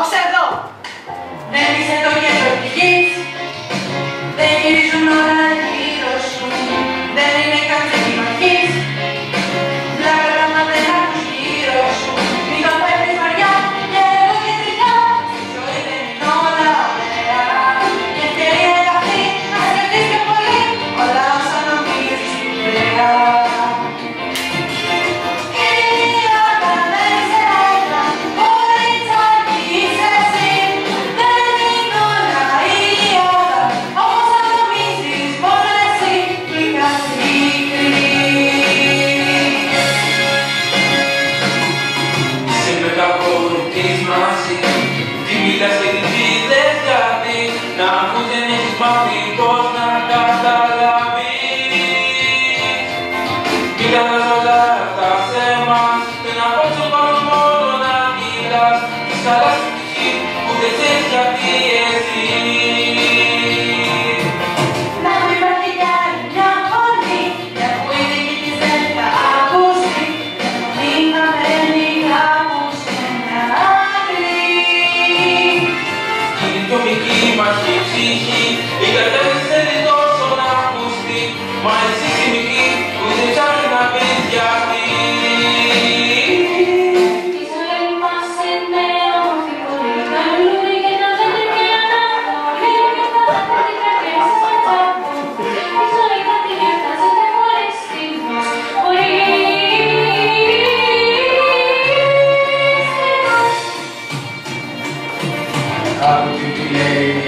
Ως εδώ. Δεν είσαι το κέντρο κακορουκείς μαζί Τι μιλάς και τι πείτες γιατί Να ακούς δεν έχεις μάθει πώς να καταλάβεις. Κοιτάζοντας όλα αυτά σε εμάς Δεν απόψε πάνω μόνο να μιλάς. Της άλλας ψυχή που δεν ξέρεις γιατί εσύ I'll be